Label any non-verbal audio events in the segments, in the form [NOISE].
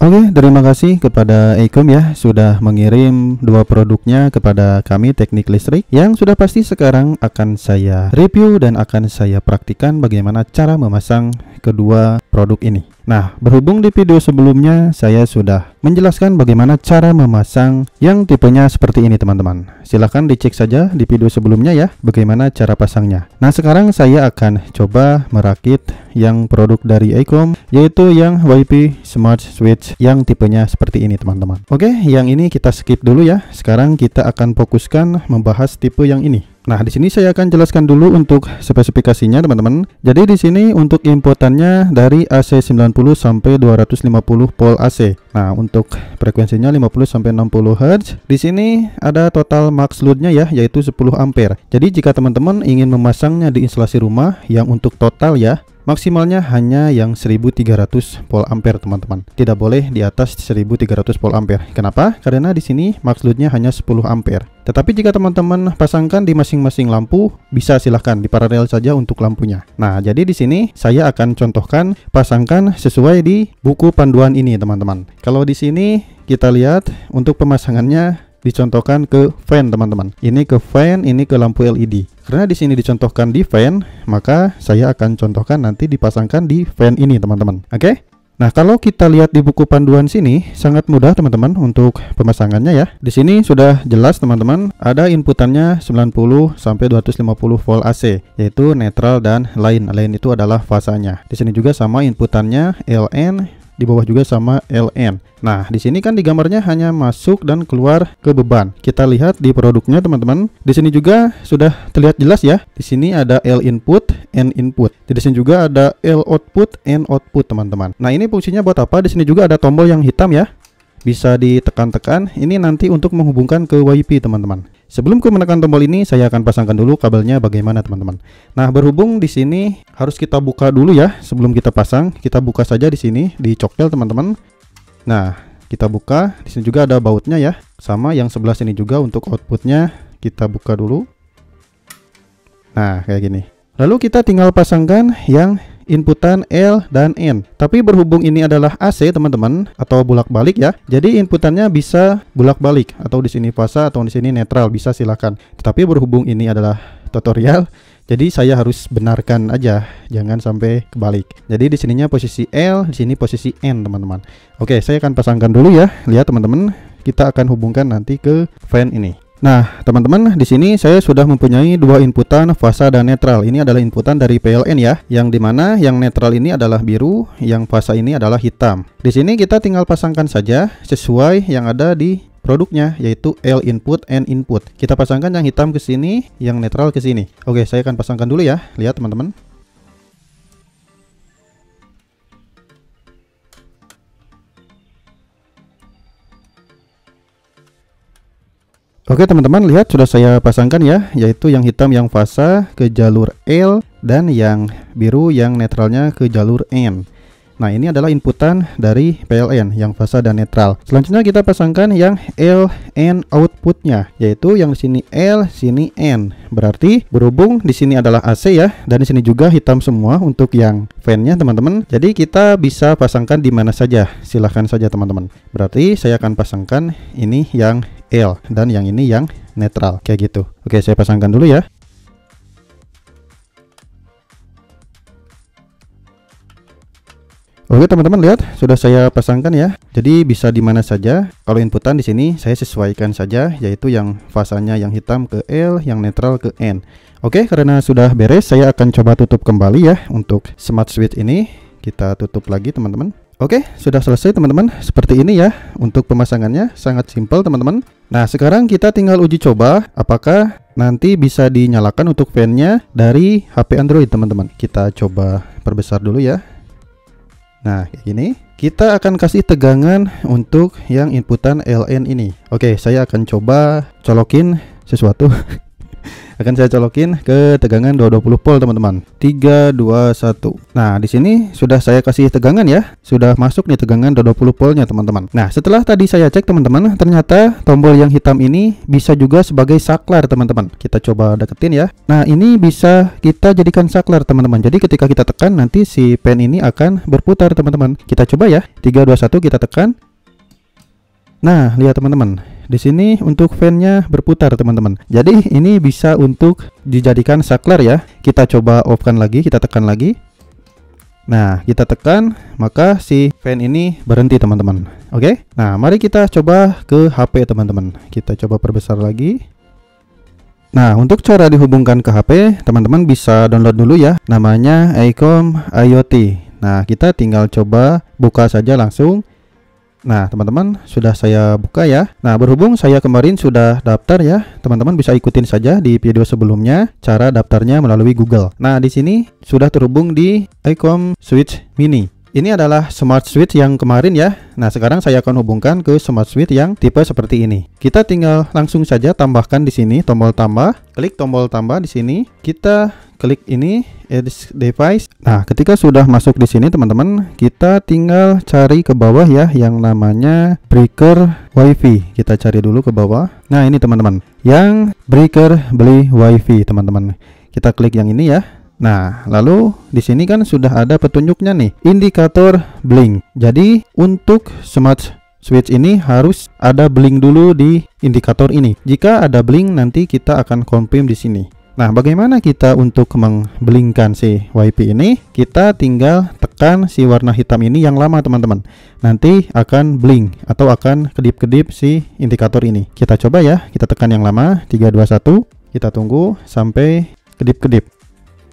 Oke, terima kasih kepada Ecom ya sudah mengirim dua produknya kepada kami Teknik Listrik yang sudah pasti sekarang akan saya review dan akan saya praktikan bagaimana cara memasang kedua produk ini. Nah, berhubung di video sebelumnya saya sudah menjelaskan bagaimana cara memasang yang tipenya seperti ini teman-teman. Silahkan dicek saja di video sebelumnya ya bagaimana cara pasangnya. Nah, sekarang saya akan coba merakit yang produk dari Ecom yaitu yang WiFi Smart Switch yang tipenya seperti ini teman-teman. Oke, yang ini kita skip dulu ya. Sekarang kita akan fokuskan membahas tipe yang ini. Nah, di sini saya akan jelaskan dulu untuk spesifikasinya, teman-teman. Jadi di sini untuk inputannya dari AC 90 sampai 250 volt AC. Nah, untuk frekuensinya 50 sampai 60 Hz. Di sini ada total max loadnya ya, yaitu 10 ampere. Jadi jika teman-teman ingin memasangnya di instalasi rumah yang untuk total ya, maksimalnya hanya yang 1300 volt ampere teman-teman. Tidak boleh di atas 1300 volt ampere. Kenapa? Karena di sini max loadnya hanya 10 ampere. Tetapi jika teman-teman pasangkan di masing-masing lampu bisa silahkan diparalel saja untuk lampunya. Nah jadi di sini saya akan contohkan pasangkan sesuai di buku panduan ini teman-teman. Kalau di sini kita lihat untuk pemasangannya dicontohkan ke fan teman-teman. Ini ke fan, ini ke lampu LED. Karena di sini dicontohkan di fan, maka saya akan contohkan nanti dipasangkan di fan ini teman-teman. Oke? Okay? Nah, kalau kita lihat di buku panduan sini sangat mudah teman-teman untuk pemasangannya ya. Di sini sudah jelas teman-teman, ada inputannya 90 sampai 250 volt AC, yaitu netral dan lain. Lain itu adalah fasanya. Di sini juga sama inputannya LN di bawah juga sama LN. Nah, di sini kan di gambarnya hanya masuk dan keluar ke beban. Kita lihat di produknya teman-teman. Di sini juga sudah terlihat jelas ya. Di sini ada L input, N input. Di sini juga ada L output, N output teman-teman. Nah, ini fungsinya buat apa? Di sini juga ada tombol yang hitam ya. Bisa ditekan-tekan. Ini nanti untuk menghubungkan ke WiFi teman-teman. Sebelum ke menekan tombol ini, saya akan pasangkan dulu kabelnya bagaimana teman-teman. Nah, berhubung di sini harus kita buka dulu ya sebelum kita pasang. Kita buka saja di sini di cokel teman-teman. Nah, kita buka. Di sini juga ada bautnya ya. Sama yang sebelah sini juga untuk outputnya kita buka dulu. Nah, kayak gini. Lalu kita tinggal pasangkan yang inputan L dan N. Tapi berhubung ini adalah AC teman-teman atau bolak-balik ya. Jadi inputannya bisa bolak-balik atau di sini fase atau di sini netral bisa silakan. Tetapi berhubung ini adalah tutorial jadi saya harus benarkan aja, jangan sampai kebalik. Jadi di sininya posisi L, di sini posisi N, teman-teman. Oke, saya akan pasangkan dulu ya. Lihat teman-teman, kita akan hubungkan nanti ke fan ini. Nah, teman-teman, di sini saya sudah mempunyai dua inputan fasa dan netral. Ini adalah inputan dari PLN ya, yang di mana yang netral ini adalah biru, yang fasa ini adalah hitam. Di sini kita tinggal pasangkan saja sesuai yang ada di produknya yaitu L input N input. Kita pasangkan yang hitam ke sini, yang netral ke sini. Oke, saya akan pasangkan dulu ya. Lihat teman-teman. Oke teman-teman lihat sudah saya pasangkan ya yaitu yang hitam yang fasa ke jalur L dan yang biru yang netralnya ke jalur N Nah ini adalah inputan dari PLN yang fasa dan netral. Selanjutnya kita pasangkan yang L N outputnya, yaitu yang di sini L, sini N. Berarti berhubung di sini adalah AC ya, dan di sini juga hitam semua untuk yang fan-nya teman-teman. Jadi kita bisa pasangkan di mana saja, silahkan saja teman-teman. Berarti saya akan pasangkan ini yang L dan yang ini yang netral kayak gitu. Oke, saya pasangkan dulu ya. Oke teman-teman lihat sudah saya pasangkan ya. Jadi bisa di mana saja. Kalau inputan di sini saya sesuaikan saja yaitu yang fasanya yang hitam ke L, yang netral ke N. Oke, karena sudah beres saya akan coba tutup kembali ya untuk smart switch ini. Kita tutup lagi teman-teman. Oke, sudah selesai teman-teman. Seperti ini ya untuk pemasangannya sangat simpel teman-teman. Nah, sekarang kita tinggal uji coba apakah nanti bisa dinyalakan untuk fan-nya dari HP Android teman-teman. Kita coba perbesar dulu ya. Nah, kayak gini. Kita akan kasih tegangan untuk yang inputan LN ini. Oke, saya akan coba colokin sesuatu. [LAUGHS] akan saya colokin ke tegangan 220 volt teman-teman. 321 nah di sini sudah saya kasih tegangan ya. Sudah masuk nih tegangan 220 voltnya teman-teman. Nah setelah tadi saya cek teman-teman ternyata tombol yang hitam ini bisa juga sebagai saklar teman-teman. Kita coba deketin ya. Nah ini bisa kita jadikan saklar teman-teman. Jadi ketika kita tekan nanti si pen ini akan berputar teman-teman. Kita coba ya. 321 kita tekan. Nah, lihat teman-teman. Di sini untuk fan-nya berputar, teman-teman. Jadi, ini bisa untuk dijadikan saklar ya. Kita coba off-kan lagi, kita tekan lagi. Nah, kita tekan, maka si fan ini berhenti, teman-teman. Oke? Nah, mari kita coba ke HP, teman-teman. Kita coba perbesar lagi. Nah, untuk cara dihubungkan ke HP, teman-teman bisa download dulu ya. Namanya Icom IoT. Nah, kita tinggal coba buka saja langsung. Nah, teman-teman sudah saya buka ya. Nah, berhubung saya kemarin sudah daftar ya, teman-teman bisa ikutin saja di video sebelumnya cara daftarnya melalui Google. Nah, di sini sudah terhubung di Icom Switch Mini. Ini adalah smart switch yang kemarin ya. Nah, sekarang saya akan hubungkan ke smart switch yang tipe seperti ini. Kita tinggal langsung saja tambahkan di sini tombol tambah, klik tombol tambah di sini. Kita klik ini edit device. Nah, ketika sudah masuk di sini teman-teman, kita tinggal cari ke bawah ya yang namanya breaker wifi. Kita cari dulu ke bawah. Nah, ini teman-teman. Yang breaker beli wifi, teman-teman. Kita klik yang ini ya. Nah, lalu di sini kan sudah ada petunjuknya nih, indikator blink. Jadi, untuk smart switch ini harus ada blink dulu di indikator ini. Jika ada blink nanti kita akan confirm di sini. Nah, bagaimana kita untuk memblingkan si WiFi ini? Kita tinggal tekan si warna hitam ini yang lama, teman-teman. Nanti akan blink atau akan kedip-kedip si indikator ini. Kita coba ya, kita tekan yang lama 321. Kita tunggu sampai kedip-kedip.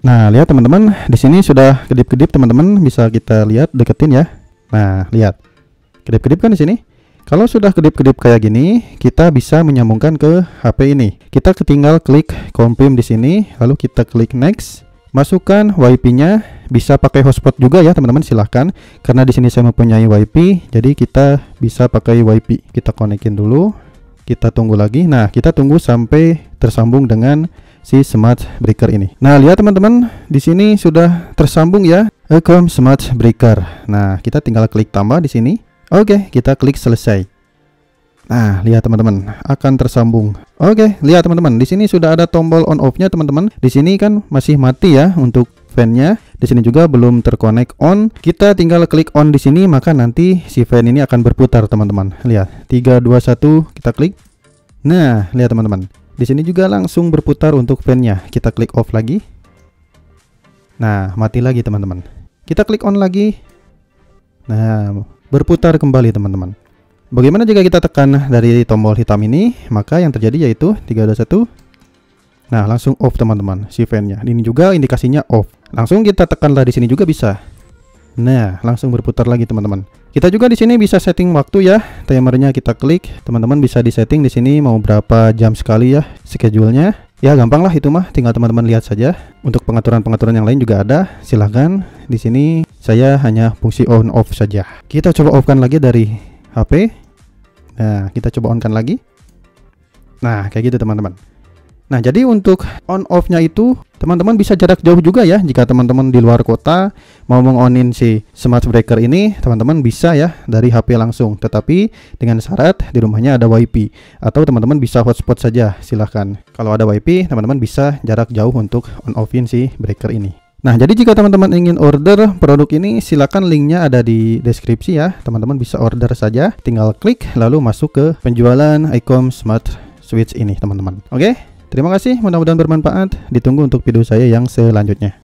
Nah, lihat teman-teman, di sini sudah kedip-kedip teman-teman, bisa kita lihat deketin ya. Nah, lihat. Kedip-kedip kan di sini. Kalau sudah kedip-kedip kayak gini, kita bisa menyambungkan ke HP ini. Kita tinggal klik confirm di sini, lalu kita klik next. Masukkan WiFi-nya, bisa pakai hotspot juga ya teman-teman silahkan. Karena di sini saya mempunyai WiFi, jadi kita bisa pakai WiFi. Kita konekin dulu, kita tunggu lagi. Nah, kita tunggu sampai tersambung dengan si smart breaker ini. Nah, lihat teman-teman, di sini sudah tersambung ya Ecom Smart Breaker. Nah, kita tinggal klik tambah di sini. Oke, kita klik selesai. Nah, lihat teman-teman, akan tersambung. Oke, lihat teman-teman, di sini sudah ada tombol on off-nya teman-teman. Di sini kan masih mati ya untuk fan-nya. Di sini juga belum terkonek on. Kita tinggal klik on di sini, maka nanti si fan ini akan berputar teman-teman. Lihat, 3 2 1 kita klik. Nah, lihat teman-teman. Di sini juga langsung berputar untuk fan-nya. Kita klik off lagi. Nah, mati lagi teman-teman. Kita klik on lagi. Nah, berputar kembali teman-teman. Bagaimana jika kita tekan dari tombol hitam ini? Maka yang terjadi yaitu 321. Nah, langsung off teman-teman si fan-nya. Ini juga indikasinya off. Langsung kita tekanlah di sini juga bisa. Nah, langsung berputar lagi teman-teman. Kita juga di sini bisa setting waktu ya. Timernya kita klik. Teman-teman bisa disetting di sini mau berapa jam sekali ya schedule-nya. Ya gampang lah itu mah, tinggal teman-teman lihat saja. Untuk pengaturan-pengaturan yang lain juga ada. Silahkan. Di sini saya hanya fungsi on off saja. Kita coba off-kan lagi dari HP. Nah, kita coba on-kan lagi. Nah, kayak gitu teman-teman. Nah, jadi untuk on off-nya itu teman-teman bisa jarak jauh juga ya. Jika teman-teman di luar kota mau mengonin si smart breaker ini, teman-teman bisa ya dari HP langsung. Tetapi dengan syarat di rumahnya ada WiFi atau teman-teman bisa hotspot saja, silahkan. Kalau ada WiFi, teman-teman bisa jarak jauh untuk on offin si breaker ini. Nah, jadi jika teman-teman ingin order produk ini, silakan linknya ada di deskripsi ya. Teman-teman bisa order saja, tinggal klik lalu masuk ke penjualan Icom Smart Switch ini, teman-teman. Oke? Terima kasih, mudah-mudahan bermanfaat. Ditunggu untuk video saya yang selanjutnya.